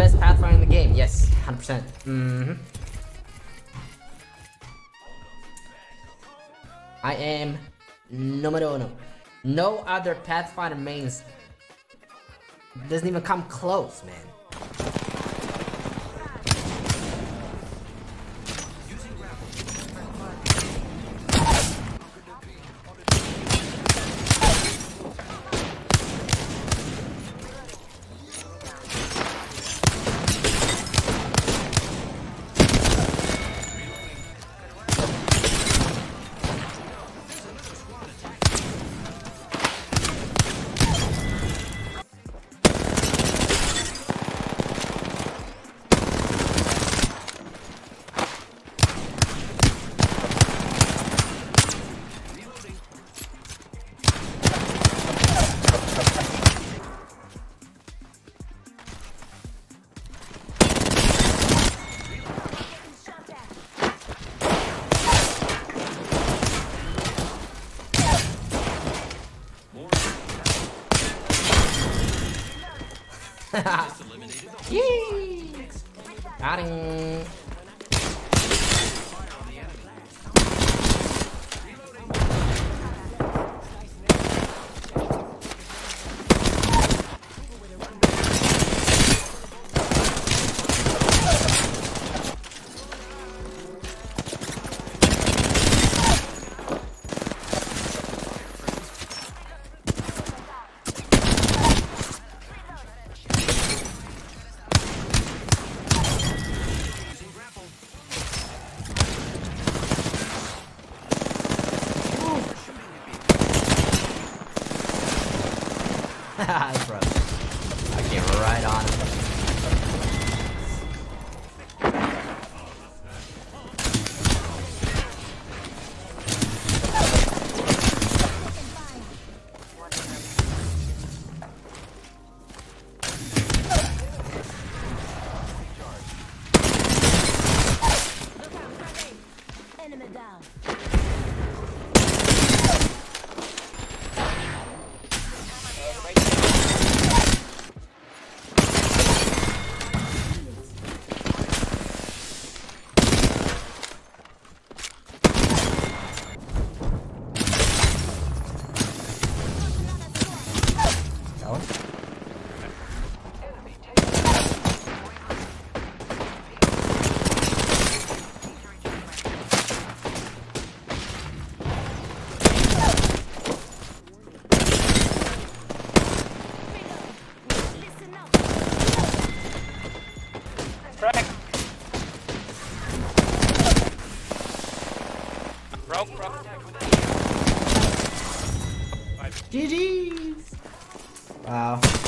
best Pathfinder in the game. Yes, 100%. Mm-hmm. I am numero uno. No other Pathfinder mains doesn't even come close, man. Enemy down. Broke, broke. GG's! Wow.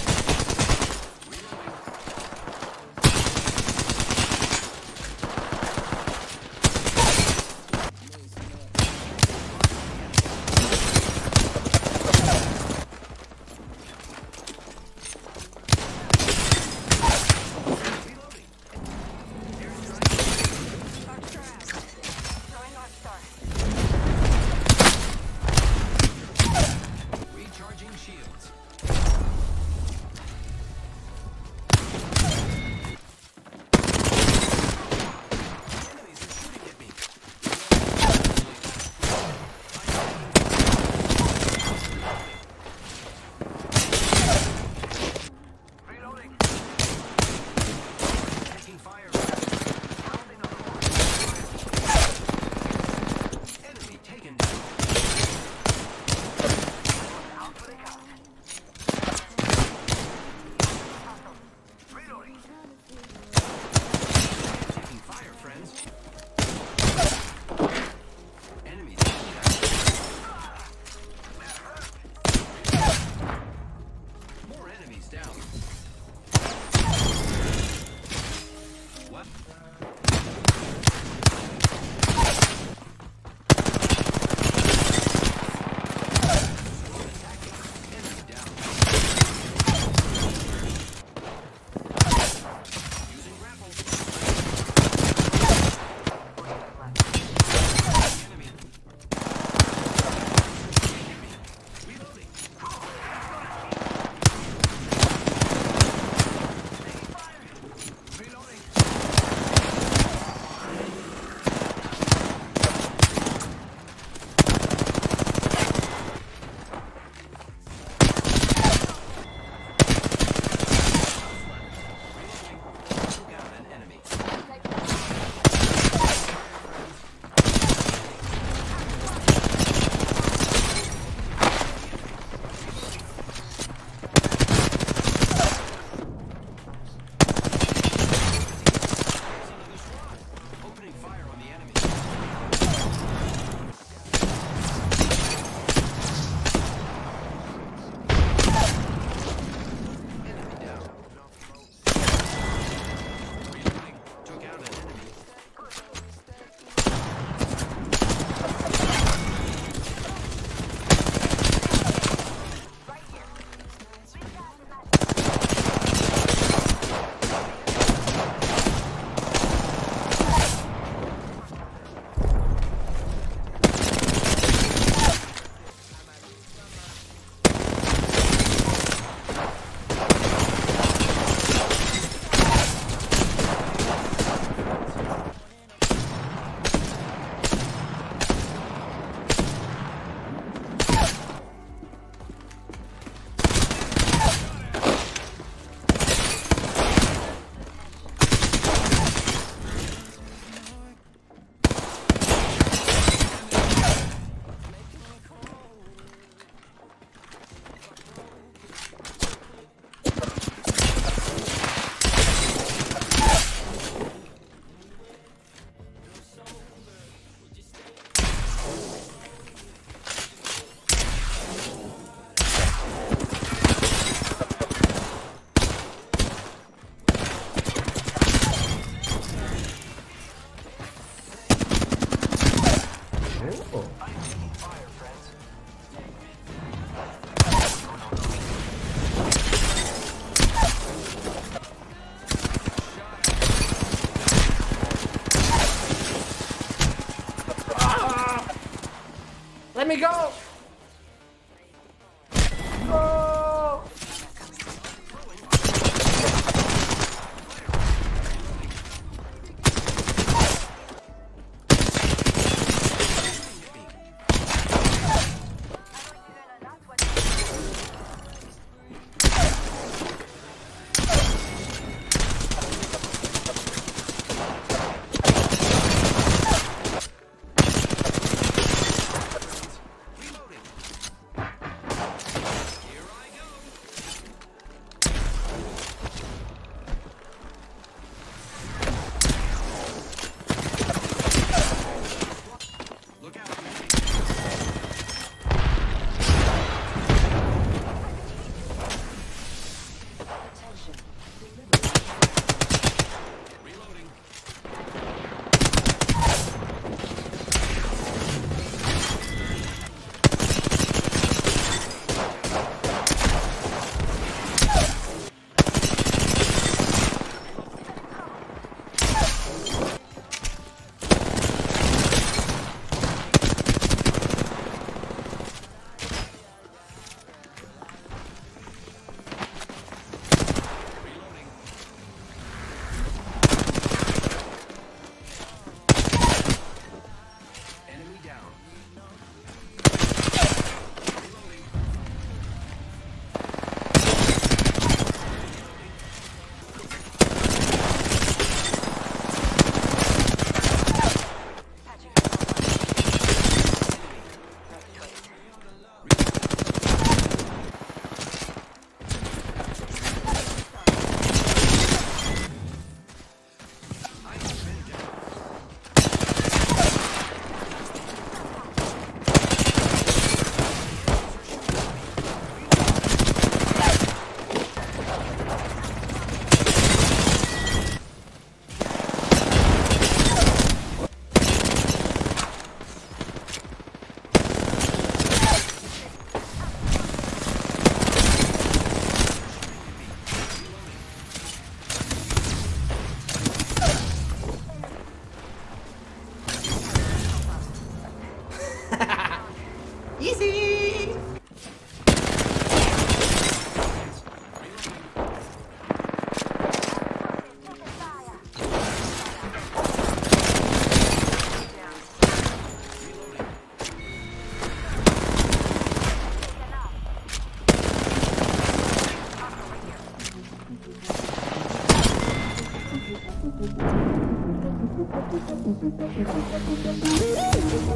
Easy!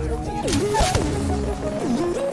Reloading. Yeah.